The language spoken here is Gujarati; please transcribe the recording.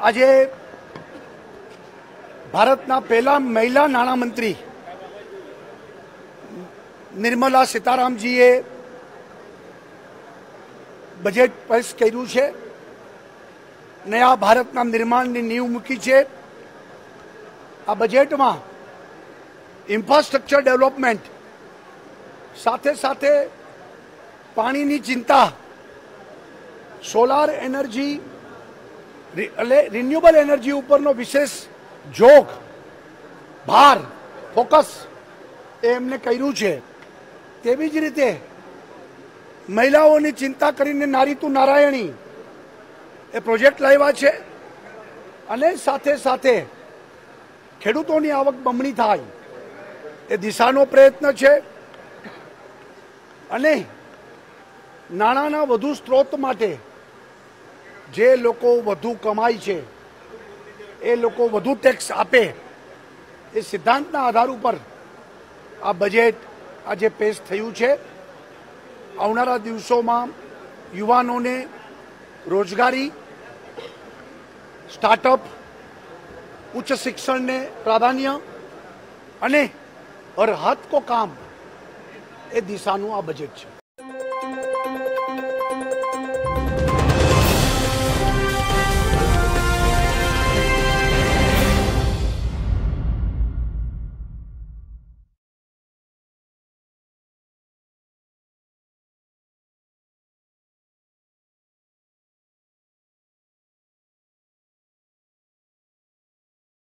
આજે ભારતના પહેલા મહિલા નાણામંત્રી નિર્મલા સીતારામજીએ બજેટ પેશ કર્યું છે. નયા ભારતના નિર્માણની નીવ મૂકી છે. આ બજેટમાં ઇન્ફ્રાસ્ટ્રક્ચર ડેવલપમેન્ટ સાથે સાથે પાણીની ચિંતા સોલાર એનર્જી એટલે રિન્યુએબલ એનર્જી ઉપરનો વિશેષ જોગ, ભાર ફોકસ એ એમને કર્યું છે. તેવી જ રીતે મહિલાઓની ચિંતા કરીને નારીતુ નારાયણી એ પ્રોજેક્ટ લાવ્યા છે અને સાથે સાથે ખેડૂતોની આવક બમણી થાય. એ દિશાનો પ્રયત્ન છે અને નાણાંના વધુ સ્ત્રોત માટે જે લોકો વધુ કમાય છે, એ લોકો વધુ ટેક્સ આપે, એ સિદ્ધાંતના આધાર ઉપર આ બજેટ આજે પેશ થયું છે, આવનારા દિવસોમાં યુવાનોને રોજગારી સ્ટાર્ટઅપ ઉચ્ચ શિક્ષણને પ્રાધાન્ય અને હર કો કામ એ દિશાનું આ બજેટ છે.